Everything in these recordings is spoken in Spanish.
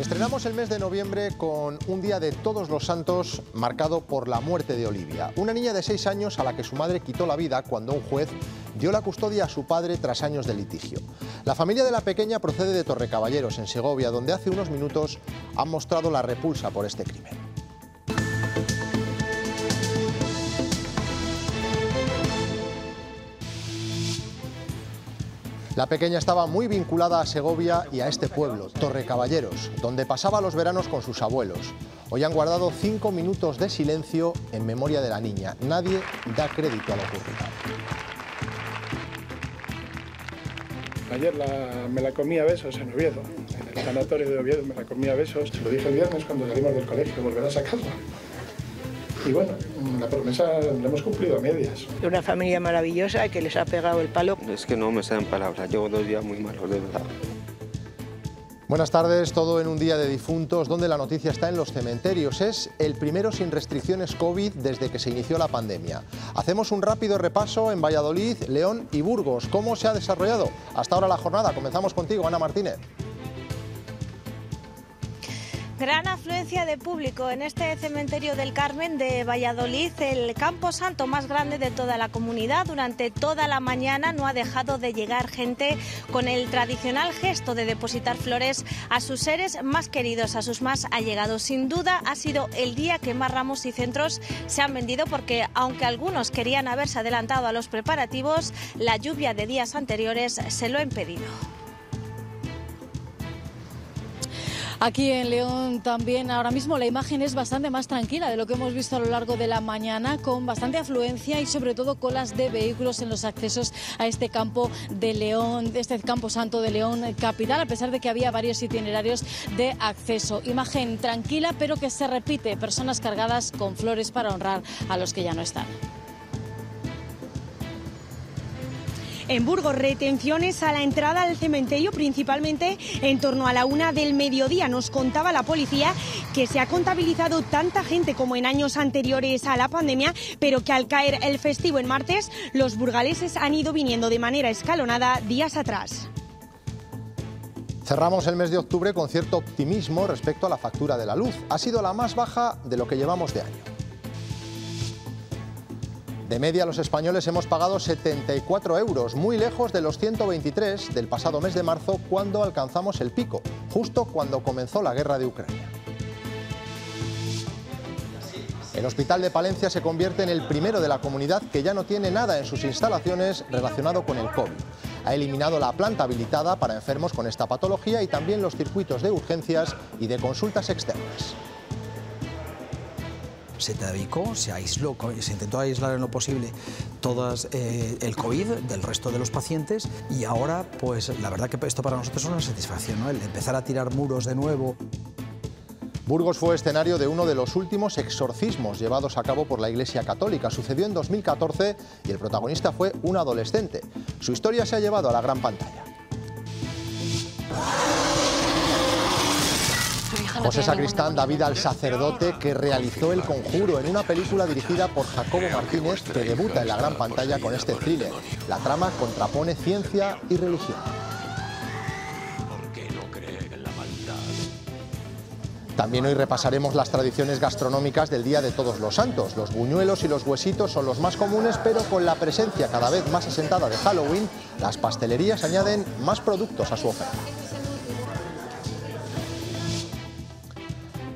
Estrenamos el mes de noviembre con un día de todos los santos marcado por la muerte de Olivia, una niña de seis años a la que su madre quitó la vida cuando un juez dio la custodia a su padre tras años de litigio. La familia de la pequeña procede de Torrecaballeros, en Segovia, donde hace unos minutos han mostrado la repulsa por este crimen. La pequeña estaba muy vinculada a Segovia y a este pueblo, Torrecaballeros, donde pasaba los veranos con sus abuelos. Hoy han guardado cinco minutos de silencio en memoria de la niña. Nadie da crédito a lo ocurrido. Ayer me la comí a besos en Oviedo, en el sanatorio de Oviedo me la comí a besos. Se lo dije el viernes cuando salimos del colegio, volverás a casa. Y bueno, la promesa la hemos cumplido a medias. Una familia maravillosa que les ha pegado el palo. Es que no me salen palabras, llevo dos días muy malos, de verdad. Buenas tardes, todo en un día de difuntos donde la noticia está en los cementerios. Es el primero sin restricciones COVID desde que se inició la pandemia. Hacemos un rápido repaso en Valladolid, León y Burgos. ¿Cómo se ha desarrollado hasta ahora la jornada? Comenzamos contigo, Ana Martínez. Gran afluencia de público en este cementerio del Carmen de Valladolid, el campo santo más grande de toda la comunidad. Durante toda la mañana no ha dejado de llegar gente con el tradicional gesto de depositar flores a sus seres más queridos, a sus más allegados. Sin duda ha sido el día que más ramos y centros se han vendido porque aunque algunos querían haberse adelantado a los preparativos, la lluvia de días anteriores se lo ha impedido. Aquí en León también ahora mismo la imagen es bastante más tranquila de lo que hemos visto a lo largo de la mañana, con bastante afluencia y sobre todo colas de vehículos en los accesos a este campo de León, este campo santo de León capital, a pesar de que había varios itinerarios de acceso. Imagen tranquila, pero que se repite, personas cargadas con flores para honrar a los que ya no están. En Burgos, retenciones a la entrada al cementerio, principalmente en torno a la una del mediodía. Nos contaba la policía que se ha contabilizado tanta gente como en años anteriores a la pandemia, pero que al caer el festivo en martes, los burgaleses han ido viniendo de manera escalonada días atrás. Cerramos el mes de octubre con cierto optimismo respecto a la factura de la luz. Ha sido la más baja de lo que llevamos de año. De media, los españoles hemos pagado 74 euros, muy lejos de los 123 del pasado mes de marzo, cuando alcanzamos el pico, justo cuando comenzó la guerra de Ucrania. El Hospital de Palencia se convierte en el primero de la comunidad que ya no tiene nada en sus instalaciones relacionado con el COVID. Ha eliminado la planta habilitada para enfermos con esta patología y también los circuitos de urgencias y de consultas externas se dedicó, se aisló, se intentó aislar en lo posible todo eh, el COVID del resto de los pacientes y ahora, pues la verdad que esto para nosotros es una satisfacción, el empezar a tirar muros de nuevo. Burgos fue escenario de uno de los últimos exorcismos llevados a cabo por la Iglesia Católica. Sucedió en 2014 y el protagonista fue un adolescente. Su historia se ha llevado a la gran pantalla. José Sacristán da vida al sacerdote que realizó el conjuro en una película dirigida por Jacobo Martínez que debuta en la gran pantalla con este thriller. La trama contrapone ciencia y religión. También hoy repasaremos las tradiciones gastronómicas del Día de Todos los Santos. Los buñuelos y los huesitos son los más comunes, pero con la presencia cada vez más asentada de Halloween, las pastelerías añaden más productos a su oferta.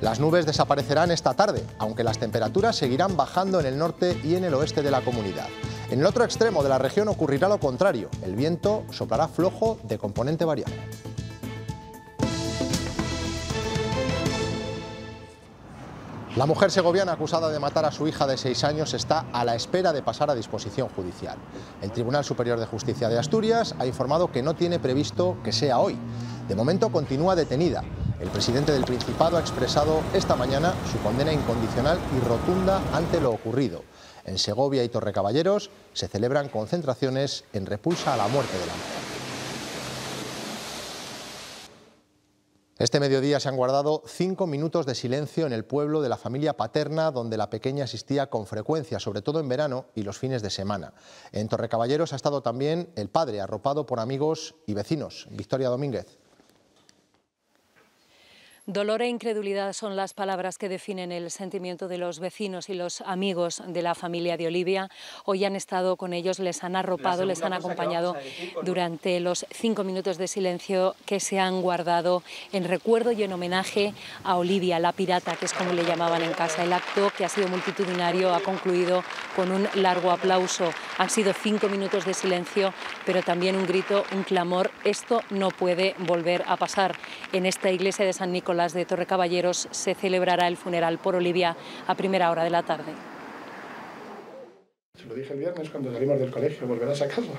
Las nubes desaparecerán esta tarde, aunque las temperaturas seguirán bajando en el norte y en el oeste de la comunidad. En el otro extremo de la región ocurrirá lo contrario, el viento soplará flojo de componente variable. La mujer segoviana acusada de matar a su hija de seis años está a la espera de pasar a disposición judicial. El Tribunal Superior de Justicia de Asturias ha informado que no tiene previsto que sea hoy. De momento continúa detenida. El presidente del Principado ha expresado esta mañana su condena incondicional y rotunda ante lo ocurrido. En Segovia y Torrecaballeros se celebran concentraciones en repulsa a la muerte de la mujer. Este mediodía se han guardado cinco minutos de silencio en el pueblo de la familia paterna, donde la pequeña asistía con frecuencia, sobre todo en verano y los fines de semana. En Torrecaballeros ha estado también el padre, arropado por amigos y vecinos. Victoria Domínguez. Dolor e incredulidad son las palabras que definen el sentimiento de los vecinos y los amigos de la familia de Olivia. Hoy han estado con ellos, les han arropado, les han acompañado durante los cinco minutos de silencio que se han guardado en recuerdo y en homenaje a Olivia, la pirata, que es como le llamaban en casa. El acto, que ha sido multitudinario, ha concluido con un largo aplauso. Han sido cinco minutos de silencio, pero también un grito, un clamor. Esto no puede volver a pasar. En esta iglesia de San Nicolás las de Torrecaballeros se celebrará el funeral por Olivia a primera hora de la tarde. Se lo dije el viernes cuando salimos del colegio, volverás a casa.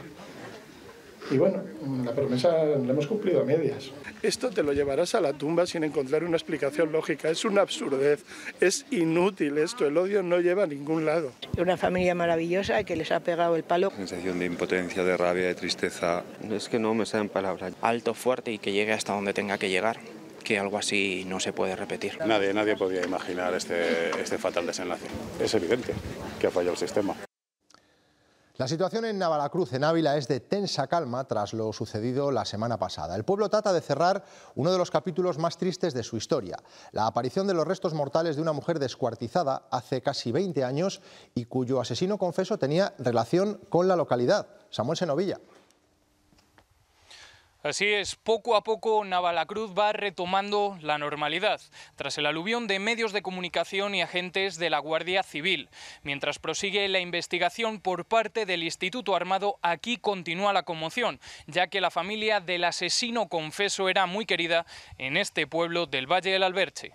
Y bueno, la promesa la hemos cumplido a medias. Esto te lo llevarás a la tumba sin encontrar una explicación lógica. Es una absurdez, es inútil esto, el odio no lleva a ningún lado. Una familia maravillosa que les ha pegado el palo. Sensación de impotencia, de rabia, de tristeza. Es que no me salen palabras. Alto, fuerte y que llegue hasta donde tenga que llegar que algo así no se puede repetir. Nadie, nadie podía imaginar este, este fatal desenlace. Es evidente que ha fallado el sistema. La situación en Navalacruz, en Ávila, es de tensa calma tras lo sucedido la semana pasada. El pueblo trata de cerrar uno de los capítulos más tristes de su historia, la aparición de los restos mortales de una mujer descuartizada hace casi 20 años y cuyo asesino confeso tenía relación con la localidad, Samuel Senovilla. Así es, poco a poco Navalacruz va retomando la normalidad, tras el aluvión de medios de comunicación y agentes de la Guardia Civil. Mientras prosigue la investigación por parte del Instituto Armado, aquí continúa la conmoción, ya que la familia del asesino confeso era muy querida en este pueblo del Valle del Alberche.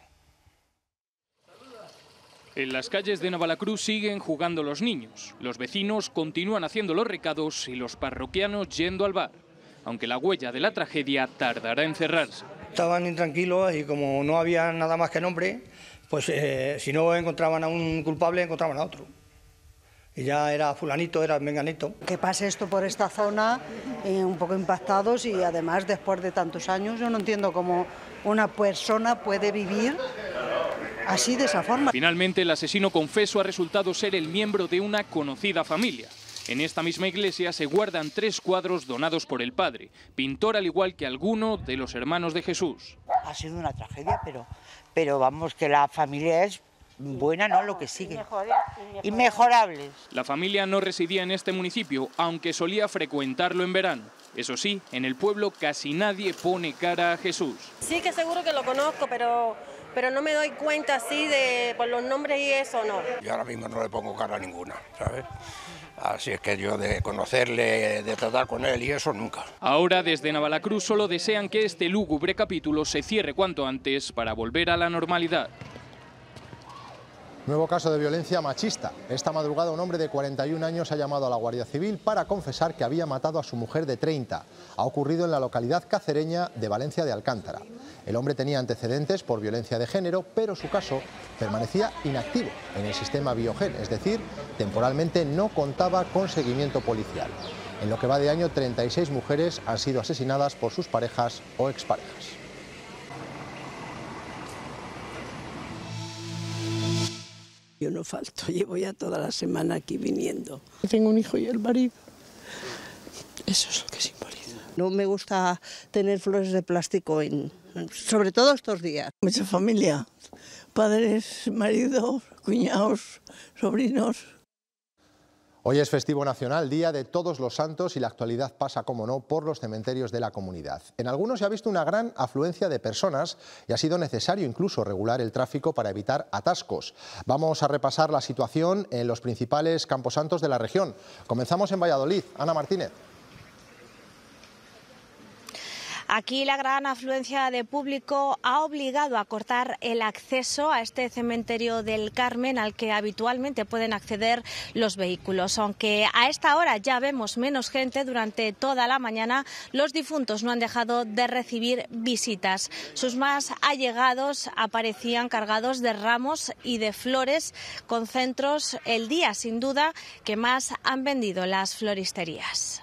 En las calles de Navalacruz siguen jugando los niños, los vecinos continúan haciendo los recados y los parroquianos yendo al bar aunque la huella de la tragedia tardará en cerrarse. Estaban intranquilos y como no había nada más que nombre, pues eh, si no encontraban a un culpable, encontraban a otro. Y ya era fulanito, era menganito. Que pase esto por esta zona, eh, un poco impactados y además después de tantos años, yo no entiendo cómo una persona puede vivir así de esa forma. Finalmente, el asesino confeso ha resultado ser el miembro de una conocida familia. En esta misma iglesia se guardan tres cuadros donados por el padre, pintor al igual que alguno de los hermanos de Jesús. Ha sido una tragedia, pero, pero vamos, que la familia es buena, ¿no? Lo que sigue. Inmejorables. La familia no residía en este municipio, aunque solía frecuentarlo en verano. Eso sí, en el pueblo casi nadie pone cara a Jesús. Sí que seguro que lo conozco, pero, pero no me doy cuenta así de por los nombres y eso, no. Yo ahora mismo no le pongo cara a ninguna, ¿sabes? Así es que yo de conocerle, de tratar con él y eso nunca. Ahora desde Navalacruz solo desean que este lúgubre capítulo se cierre cuanto antes para volver a la normalidad. Nuevo caso de violencia machista. Esta madrugada un hombre de 41 años ha llamado a la Guardia Civil para confesar que había matado a su mujer de 30. Ha ocurrido en la localidad cacereña de Valencia de Alcántara. El hombre tenía antecedentes por violencia de género, pero su caso permanecía inactivo en el sistema Biogen, es decir, temporalmente no contaba con seguimiento policial. En lo que va de año, 36 mujeres han sido asesinadas por sus parejas o exparejas. Yo no falto, llevo ya toda la semana aquí viniendo. Tengo un hijo y el marido. Eso es lo que simboliza. No me gusta tener flores de plástico, en, sobre todo estos días. Mucha familia, padres, maridos, cuñados, sobrinos. Hoy es festivo nacional, Día de Todos los Santos y la actualidad pasa, como no, por los cementerios de la comunidad. En algunos se ha visto una gran afluencia de personas y ha sido necesario incluso regular el tráfico para evitar atascos. Vamos a repasar la situación en los principales camposantos de la región. Comenzamos en Valladolid. Ana Martínez. Aquí la gran afluencia de público ha obligado a cortar el acceso a este cementerio del Carmen al que habitualmente pueden acceder los vehículos. Aunque a esta hora ya vemos menos gente, durante toda la mañana los difuntos no han dejado de recibir visitas. Sus más allegados aparecían cargados de ramos y de flores con centros el día sin duda que más han vendido las floristerías.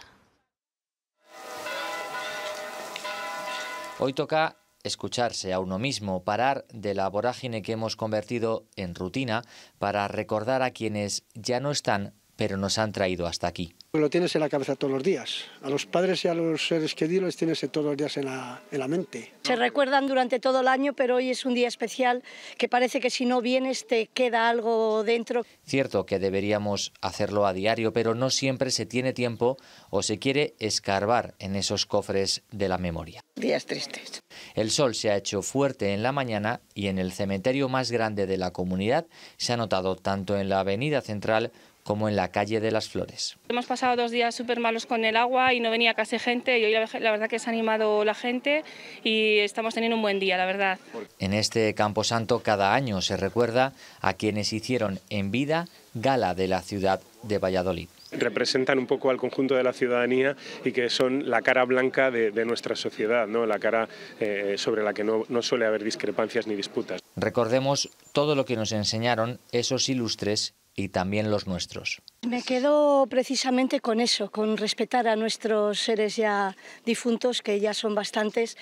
Hoy toca escucharse a uno mismo, parar de la vorágine que hemos convertido en rutina para recordar a quienes ya no están pero nos han traído hasta aquí. Lo tienes en la cabeza todos los días. A los padres y a los seres queridos los tienes todos los días en la, en la mente. Se recuerdan durante todo el año, pero hoy es un día especial que parece que si no vienes te queda algo dentro. Cierto que deberíamos hacerlo a diario, pero no siempre se tiene tiempo o se quiere escarbar en esos cofres de la memoria. Días tristes. El sol se ha hecho fuerte en la mañana y en el cementerio más grande de la comunidad se ha notado tanto en la avenida central como en la calle de las Flores. Hemos pasado dos días súper malos con el agua y no venía casi gente y hoy la verdad que se ha animado la gente y estamos teniendo un buen día, la verdad. En este Camposanto cada año se recuerda a quienes hicieron en vida gala de la ciudad de Valladolid representan un poco al conjunto de la ciudadanía y que son la cara blanca de, de nuestra sociedad, ¿no? la cara eh, sobre la que no, no suele haber discrepancias ni disputas. Recordemos todo lo que nos enseñaron esos ilustres y también los nuestros. Me quedo precisamente con eso, con respetar a nuestros seres ya difuntos, que ya son bastantes,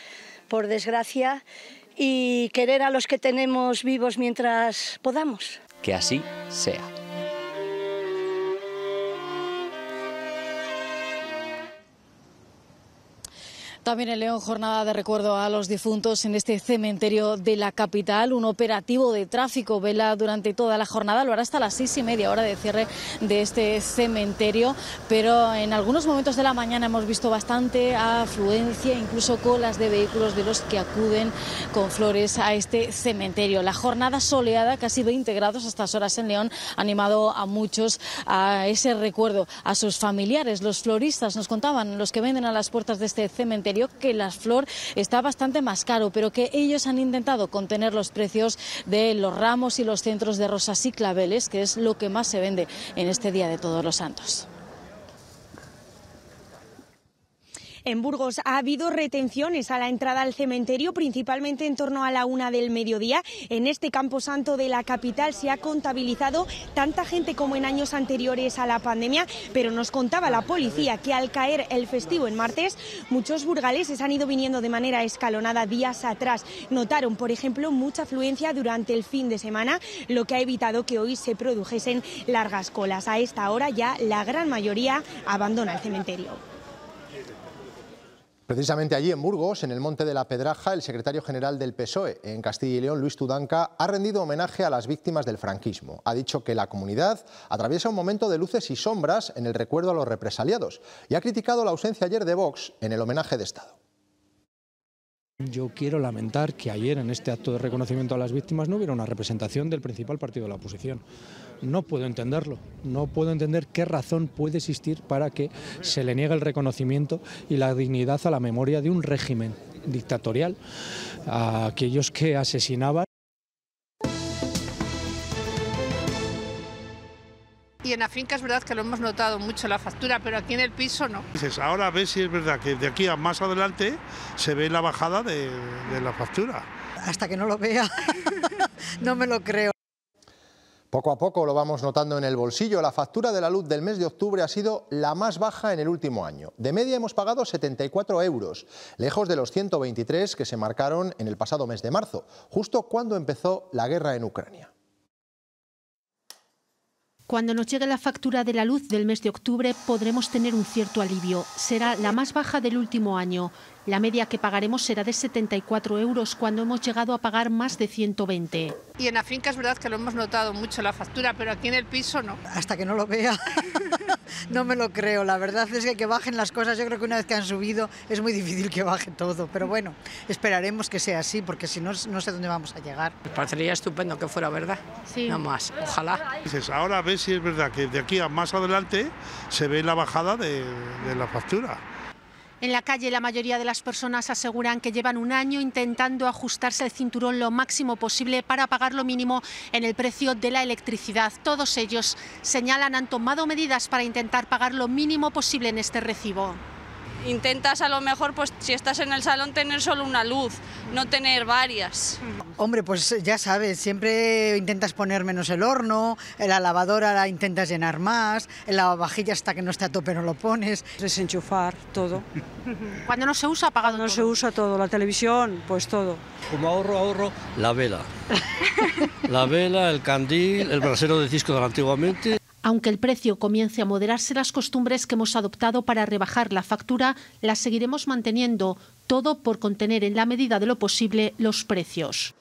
por desgracia, y querer a los que tenemos vivos mientras podamos. Que así sea. También en León, jornada de recuerdo a los difuntos en este cementerio de la capital. Un operativo de tráfico vela durante toda la jornada, lo hará hasta las seis y media hora de cierre de este cementerio. Pero en algunos momentos de la mañana hemos visto bastante afluencia, incluso colas de vehículos de los que acuden con flores a este cementerio. La jornada soleada, casi 20 grados a estas horas en León, ha animado a muchos a ese recuerdo, a sus familiares. Los floristas nos contaban, los que venden a las puertas de este cementerio, que la flor está bastante más caro, pero que ellos han intentado contener los precios de los ramos y los centros de rosas y claveles, que es lo que más se vende en este Día de Todos los Santos. En Burgos ha habido retenciones a la entrada al cementerio, principalmente en torno a la una del mediodía. En este camposanto de la capital se ha contabilizado tanta gente como en años anteriores a la pandemia, pero nos contaba la policía que al caer el festivo en martes, muchos burgaleses han ido viniendo de manera escalonada días atrás. Notaron, por ejemplo, mucha afluencia durante el fin de semana, lo que ha evitado que hoy se produjesen largas colas. A esta hora ya la gran mayoría abandona el cementerio. Precisamente allí en Burgos, en el Monte de la Pedraja, el secretario general del PSOE en Castilla y León, Luis Tudanca, ha rendido homenaje a las víctimas del franquismo. Ha dicho que la comunidad atraviesa un momento de luces y sombras en el recuerdo a los represaliados y ha criticado la ausencia ayer de Vox en el homenaje de Estado. Yo quiero lamentar que ayer en este acto de reconocimiento a las víctimas no hubiera una representación del principal partido de la oposición. No puedo entenderlo, no puedo entender qué razón puede existir para que se le niegue el reconocimiento y la dignidad a la memoria de un régimen dictatorial, a aquellos que asesinaban. Y en la finca es verdad que lo hemos notado mucho la factura, pero aquí en el piso no. Dices, ahora ves si es verdad que de aquí a más adelante se ve la bajada de, de la factura. Hasta que no lo vea, no me lo creo. Poco a poco lo vamos notando en el bolsillo. La factura de la luz del mes de octubre ha sido la más baja en el último año. De media hemos pagado 74 euros, lejos de los 123 que se marcaron en el pasado mes de marzo, justo cuando empezó la guerra en Ucrania. Cuando nos llegue la factura de la luz del mes de octubre podremos tener un cierto alivio. Será la más baja del último año. La media que pagaremos será de 74 euros cuando hemos llegado a pagar más de 120. Y en la finca es verdad que lo hemos notado mucho la factura, pero aquí en el piso no. Hasta que no lo vea, no me lo creo. La verdad es que que bajen las cosas, yo creo que una vez que han subido es muy difícil que baje todo. Pero bueno, esperaremos que sea así, porque si no, no sé dónde vamos a llegar. Me parecería estupendo que fuera verdad. Sí. No más, ojalá. Dices, ahora ves si es verdad que de aquí a más adelante se ve la bajada de, de la factura. En la calle la mayoría de las personas aseguran que llevan un año intentando ajustarse el cinturón lo máximo posible para pagar lo mínimo en el precio de la electricidad. Todos ellos señalan han tomado medidas para intentar pagar lo mínimo posible en este recibo. Intentas a lo mejor, pues si estás en el salón, tener solo una luz, no tener varias. Hombre, pues ya sabes, siempre intentas poner menos el horno, en la lavadora la intentas llenar más, el lavavajillas hasta que no esté a tope no lo pones. Desenchufar todo. Cuando no se usa, apagado No se usa todo, la televisión, pues todo. Como ahorro, ahorro la vela. La vela, el candil, el brasero de cisco de antiguamente. Aunque el precio comience a moderarse, las costumbres que hemos adoptado para rebajar la factura las seguiremos manteniendo, todo por contener en la medida de lo posible los precios.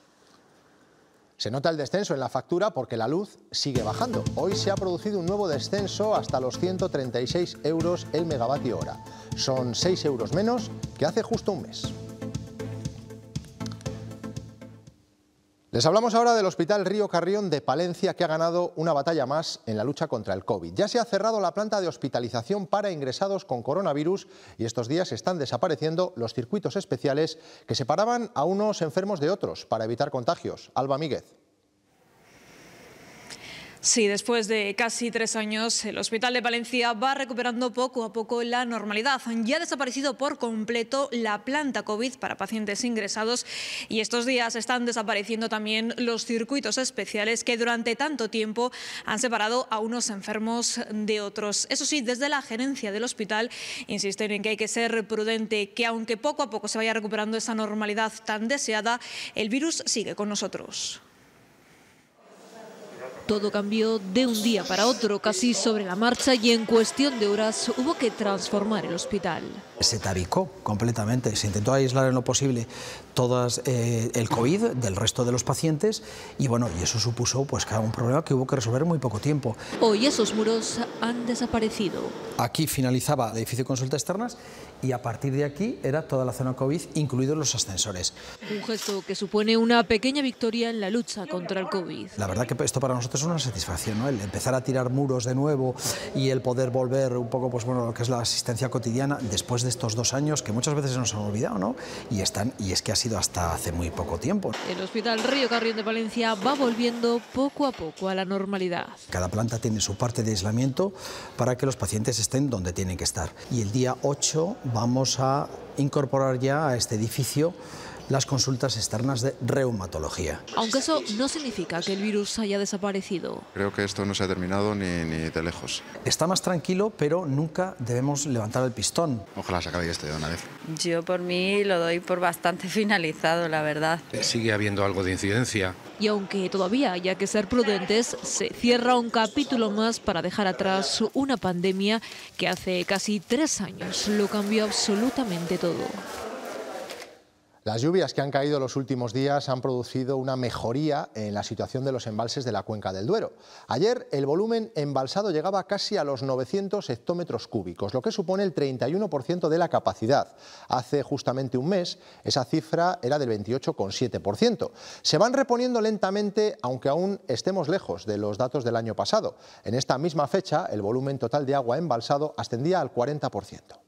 Se nota el descenso en la factura porque la luz sigue bajando. Hoy se ha producido un nuevo descenso hasta los 136 euros el megavatio hora. Son 6 euros menos que hace justo un mes. Les hablamos ahora del Hospital Río Carrión de Palencia, que ha ganado una batalla más en la lucha contra el COVID. Ya se ha cerrado la planta de hospitalización para ingresados con coronavirus y estos días están desapareciendo los circuitos especiales que separaban a unos enfermos de otros para evitar contagios. Alba Míguez. Sí, después de casi tres años, el Hospital de Valencia va recuperando poco a poco la normalidad. Ya ha desaparecido por completo la planta COVID para pacientes ingresados y estos días están desapareciendo también los circuitos especiales que durante tanto tiempo han separado a unos enfermos de otros. Eso sí, desde la gerencia del hospital insisten en que hay que ser prudente, que aunque poco a poco se vaya recuperando esa normalidad tan deseada, el virus sigue con nosotros. Todo cambió de un día para otro, casi sobre la marcha, y en cuestión de horas hubo que transformar el hospital. Se tabicó completamente, se intentó aislar en lo posible todo eh, el COVID del resto de los pacientes y bueno, y eso supuso pues un problema que hubo que resolver en muy poco tiempo. Hoy esos muros han desaparecido. Aquí finalizaba el edificio de consultas externas y a partir de aquí era toda la zona COVID, incluidos los ascensores. Un gesto que supone una pequeña victoria en la lucha contra el COVID. La verdad que esto para nosotros es una satisfacción, ¿no? el empezar a tirar muros de nuevo y el poder volver un poco pues bueno, lo que es la asistencia cotidiana después de estos dos años que muchas veces se nos han olvidado, ¿no? Y están y es que ha sido hasta hace muy poco tiempo. El Hospital Río Carrión de Valencia va volviendo poco a poco a la normalidad. Cada planta tiene su parte de aislamiento para que los pacientes estén donde tienen que estar. Y el día 8 vamos a incorporar ya a este edificio las consultas externas de reumatología. Aunque eso no significa que el virus haya desaparecido. Creo que esto no se ha terminado ni, ni de lejos. Está más tranquilo, pero nunca debemos levantar el pistón. Ojalá se acabe este de una vez. Yo por mí lo doy por bastante finalizado, la verdad. Sigue habiendo algo de incidencia. Y aunque todavía haya que ser prudentes, se cierra un capítulo más para dejar atrás una pandemia que hace casi tres años lo cambió absolutamente todo. Las lluvias que han caído los últimos días han producido una mejoría en la situación de los embalses de la cuenca del Duero. Ayer el volumen embalsado llegaba casi a los 900 hectómetros cúbicos, lo que supone el 31% de la capacidad. Hace justamente un mes esa cifra era del 28,7%. Se van reponiendo lentamente, aunque aún estemos lejos de los datos del año pasado. En esta misma fecha el volumen total de agua embalsado ascendía al 40%.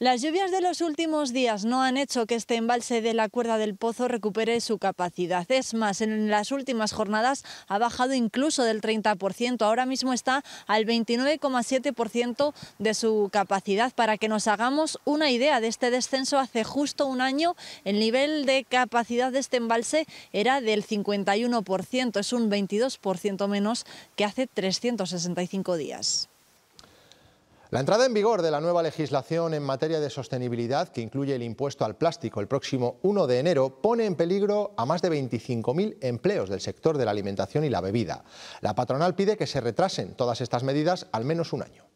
Las lluvias de los últimos días no han hecho que este embalse de la Cuerda del Pozo recupere su capacidad. Es más, en las últimas jornadas ha bajado incluso del 30%. Ahora mismo está al 29,7% de su capacidad. Para que nos hagamos una idea de este descenso, hace justo un año el nivel de capacidad de este embalse era del 51%. Es un 22% menos que hace 365 días. La entrada en vigor de la nueva legislación en materia de sostenibilidad, que incluye el impuesto al plástico el próximo 1 de enero, pone en peligro a más de 25.000 empleos del sector de la alimentación y la bebida. La patronal pide que se retrasen todas estas medidas al menos un año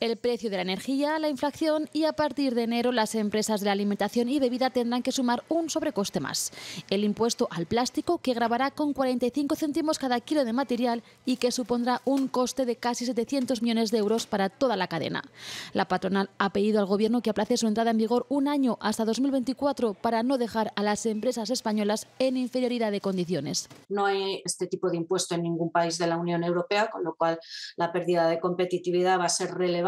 el precio de la energía, la inflación y a partir de enero las empresas de la alimentación y bebida tendrán que sumar un sobrecoste más. El impuesto al plástico que grabará con 45 céntimos cada kilo de material y que supondrá un coste de casi 700 millones de euros para toda la cadena. La patronal ha pedido al gobierno que aplace su entrada en vigor un año hasta 2024 para no dejar a las empresas españolas en inferioridad de condiciones. No hay este tipo de impuesto en ningún país de la Unión Europea, con lo cual la pérdida de competitividad va a ser relevante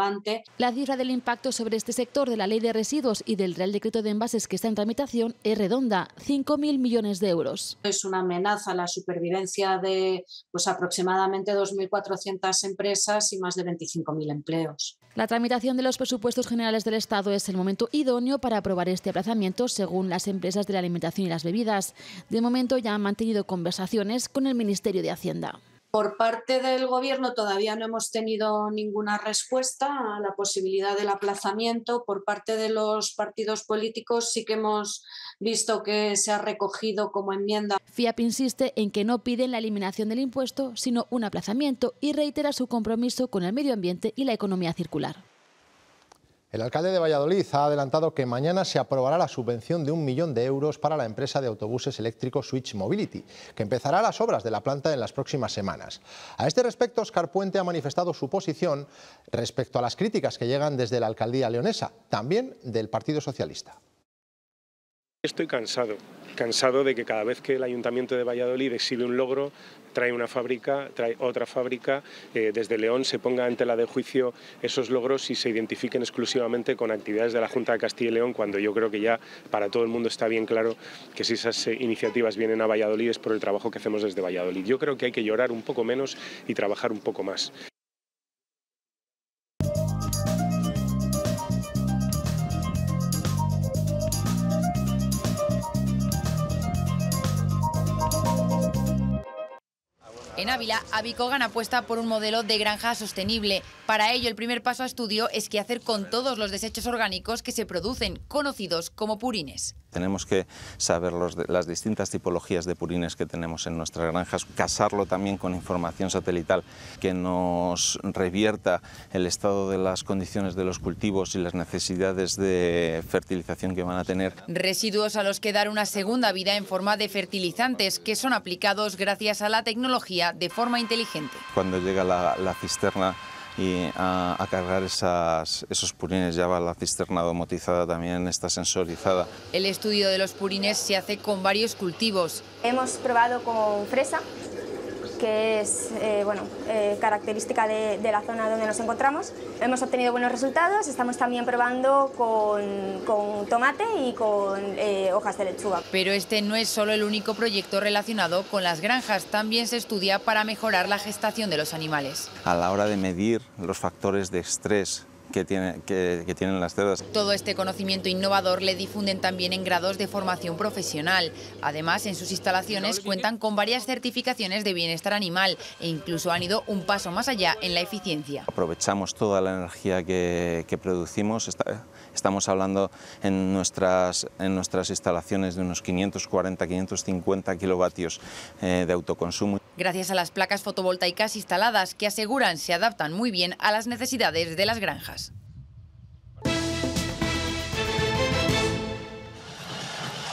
la cifra del impacto sobre este sector de la Ley de Residuos y del Real Decreto de Envases que está en tramitación es redonda, 5.000 millones de euros. Es una amenaza a la supervivencia de pues, aproximadamente 2.400 empresas y más de 25.000 empleos. La tramitación de los presupuestos generales del Estado es el momento idóneo para aprobar este aplazamiento según las empresas de la alimentación y las bebidas. De momento ya han mantenido conversaciones con el Ministerio de Hacienda. Por parte del Gobierno todavía no hemos tenido ninguna respuesta a la posibilidad del aplazamiento. Por parte de los partidos políticos sí que hemos visto que se ha recogido como enmienda. FIAP insiste en que no piden la eliminación del impuesto, sino un aplazamiento y reitera su compromiso con el medio ambiente y la economía circular. El alcalde de Valladolid ha adelantado que mañana se aprobará la subvención de un millón de euros para la empresa de autobuses eléctricos Switch Mobility, que empezará las obras de la planta en las próximas semanas. A este respecto, Oscar Puente ha manifestado su posición respecto a las críticas que llegan desde la alcaldía leonesa, también del Partido Socialista. Estoy cansado, cansado de que cada vez que el Ayuntamiento de Valladolid exhibe un logro, trae una fábrica, trae otra fábrica, eh, desde León se ponga ante la de juicio esos logros y se identifiquen exclusivamente con actividades de la Junta de Castilla y León, cuando yo creo que ya para todo el mundo está bien claro que si esas eh, iniciativas vienen a Valladolid es por el trabajo que hacemos desde Valladolid. Yo creo que hay que llorar un poco menos y trabajar un poco más. Ávila, Avicogan apuesta por un modelo de granja sostenible. Para ello, el primer paso a estudio es qué hacer con todos los desechos orgánicos que se producen, conocidos como purines. Tenemos que saber las distintas tipologías de purines que tenemos en nuestras granjas, casarlo también con información satelital que nos revierta el estado de las condiciones de los cultivos y las necesidades de fertilización que van a tener. Residuos a los que dar una segunda vida en forma de fertilizantes que son aplicados gracias a la tecnología de forma inteligente. Cuando llega la, la cisterna y a, cargar esos purines. Ya va la cisterna domotizada también, está sensorizada. El estudio de los purines se hace con varios cultivos. Hemos probado con fresa, que es eh, bueno, eh, característica de, la zona donde nos encontramos. Hemos obtenido buenos resultados, estamos también probando con, con tomate y con eh, hojas de lechuga. Pero este no es solo el único proyecto relacionado con las granjas, también se estudia para mejorar la gestación de los animales. A la hora de medir los factores de estrés que, tiene, que, tienen las cerdas. Todo este conocimiento innovador le difunden también en grados de formación profesional. Además, en sus instalaciones cuentan con varias certificaciones de bienestar animal e incluso han ido un paso más allá en la eficiencia. Aprovechamos toda la energía que, producimos. estamos hablando en nuestras, en nuestras instalaciones de unos 540-550 kilovatios eh, de autoconsumo. Gracias a las placas fotovoltaicas instaladas que aseguran se adaptan muy bien a las necesidades de las granjas.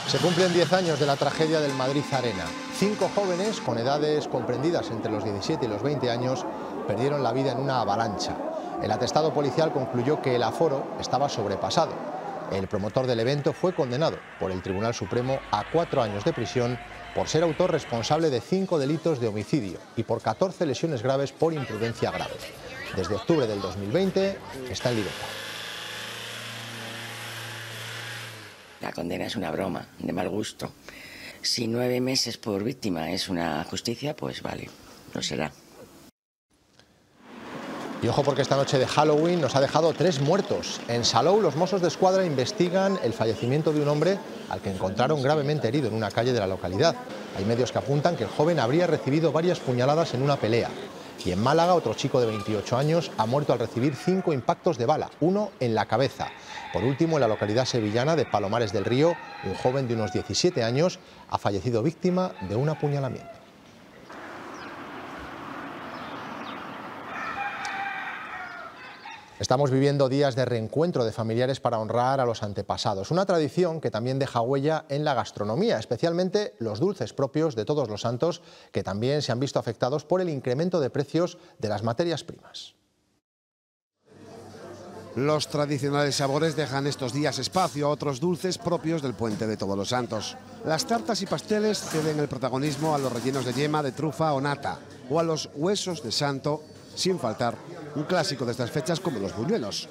Se cumplen 10 años de la tragedia del Madrid Arena. Cinco jóvenes con edades comprendidas entre los 17 y los 20 años perdieron la vida en una avalancha. El atestado policial concluyó que el aforo estaba sobrepasado. El promotor del evento fue condenado por el Tribunal Supremo a cuatro años de prisión por ser autor responsable de cinco delitos de homicidio y por 14 lesiones graves por imprudencia grave. Desde octubre del 2020 está en libertad. La condena es una broma, de mal gusto. Si nueve meses por víctima es una justicia, pues vale, no será. Y ojo porque esta noche de Halloween nos ha dejado tres muertos. En Salou los mozos de escuadra investigan el fallecimiento de un hombre al que encontraron gravemente herido Y en Málaga, otro chico de 28 años ha muerto al recibir cinco impactos de bala, uno en la cabeza. Por último, en la localidad sevillana de Palomares del Río, un joven de unos 17 años ha fallecido víctima de un apuñalamiento. Estamos viviendo días de reencuentro de familiares para honrar a los antepasados, una tradición que también deja huella en la gastronomía, especialmente los dulces propios de todos los santos, que también se han visto afectados por el incremento de precios de las materias primas. Los tradicionales sabores dejan estos días espacio a otros dulces propios del puente de Todos los Santos. Las tartas y pasteles ceden el protagonismo a los rellenos de yema, de trufa o nata, o a los huesos de santo, sin faltar un clásico de estas fechas como los buñuelos.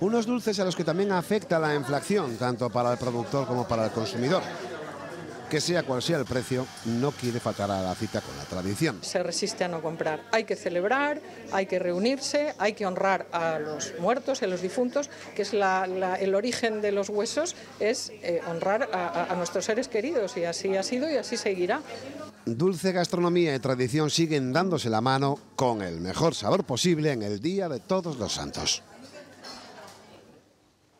Unos dulces a los que también afecta la inflación, tanto para el productor como para el consumidor. Que sea cual sea el precio, no quiere faltar a la cita con la tradición. Se resiste a no comprar. Hay que celebrar, hay que reunirse, hay que honrar a los muertos, a los difuntos, que es el origen de los huesos, es eh, honrar a nuestros seres queridos y así ha sido y así seguirá. Dulce gastronomía y tradición siguen dándose la mano con el mejor sabor posible en el Día de Todos los Santos.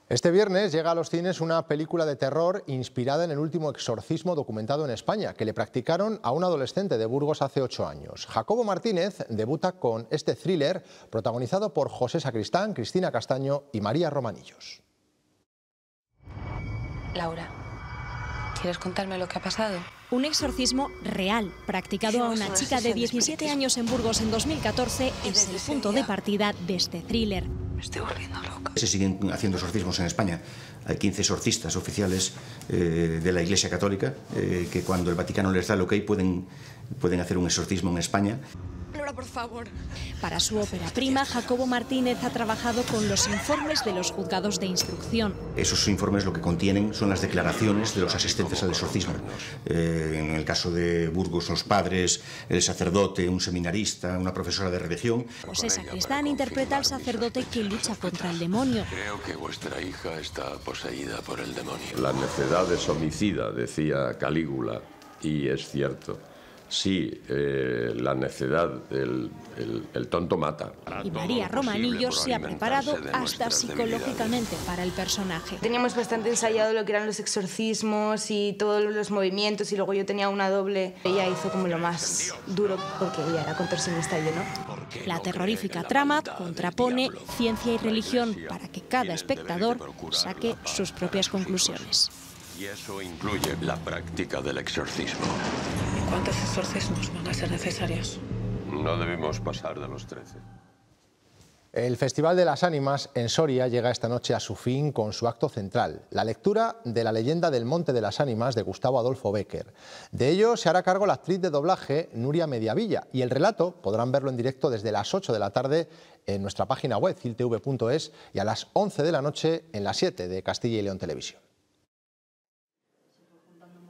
Este viernes llega a los cines una película de terror inspirada en el último exorcismo documentado en España, que le practicaron a un adolescente de Burgos hace ocho años. Jacobo Martínez debuta con este thriller protagonizado por José Sacristán, Cristina Castaño y María Romanillos. Laura, ¿quieres contarme lo que ha pasado? Un exorcismo real, practicado a una chica de 17 años en Burgos en 2014, es el punto de partida de este thriller. Me estoy volviendo loca. Se siguen haciendo exorcismos en España. Hay 15 exorcistas oficiales eh, de la Iglesia Católica eh, que cuando el Vaticano les da el ok pueden, pueden hacer un exorcismo en España. Laura, por favor. Para su ópera prima, Jacobo Martínez ha trabajado con los informes de los juzgados de instrucción. Esos informes lo que contienen son las declaraciones de los asistentes al exorcismo. Eh, en el caso de Burgos, los padres, el sacerdote, un seminarista, una profesora de religión. José Sacristán interpreta al sacerdote que lucha contra el demonio. Creo que vuestra hija está poseída por el demonio. La necedad es homicida, decía Calígula, y es cierto. Sí, eh, la necedad, el, el, el, tonto mata. Y María Romanillo se ha preparado hasta psicológicamente para el personaje. Teníamos bastante ensayado lo que eran los exorcismos y todos los movimientos y luego yo tenía una doble. Ella hizo como lo más duro porque ella era contorsionista y yo no. La terrorífica trama contrapone ciencia y religión para que cada espectador saque sus propias conclusiones. Y eso incluye la práctica del exorcismo. ¿Cuántos exorcismos van a ser necesarios? No debemos pasar de los 13. El Festival de las Ánimas en Soria llega esta noche a su fin con su acto central, la lectura de la leyenda del Monte de las Ánimas de Gustavo Adolfo Becker. De ello se hará cargo la actriz de doblaje Nuria Mediavilla y el relato podrán verlo en directo desde las 8 de la tarde en nuestra página web ciltv.es y a las 11 de la noche en las 7 de Castilla y León Televisión.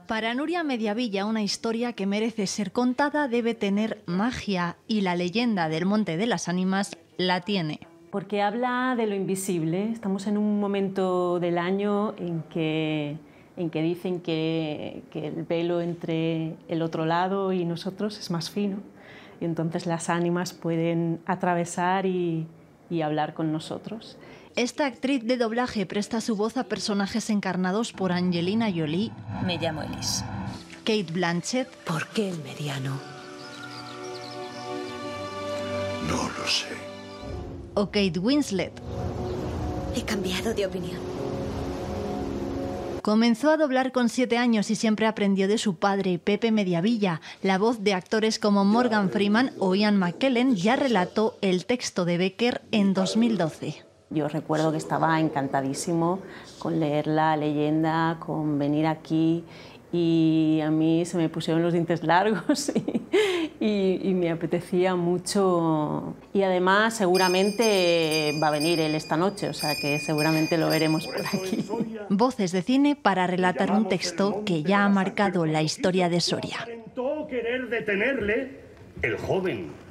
Para Nuria Mediavilla, una historia que merece ser contada debe tener magia y la leyenda del Monte de las Ánimas la tiene. Porque habla de lo invisible. Estamos en un momento del año en que, en que dicen que, que el velo entre el otro lado y nosotros es más fino. Y entonces las ánimas pueden atravesar y, y hablar con nosotros. Esta actriz de doblaje presta su voz a personajes encarnados por Angelina Jolie. Me llamo Elise. Kate Blanchett. ¿Por qué el mediano? No lo sé. O Kate Winslet. He cambiado de opinión. Comenzó a doblar con siete años y siempre aprendió de su padre, Pepe Mediavilla. La voz de actores como Morgan Freeman o Ian McKellen ya relató el texto de Becker en 2012. Yo recuerdo que estaba encantadísimo con leer la leyenda, con venir aquí y a mí se me pusieron los dientes largos y, y, y, me apetecía mucho. Y además seguramente va a venir él esta noche, o sea que seguramente lo veremos por aquí. Voces de cine para relatar un texto que ya ha marcado la historia de Soria. Intentó querer detenerle el joven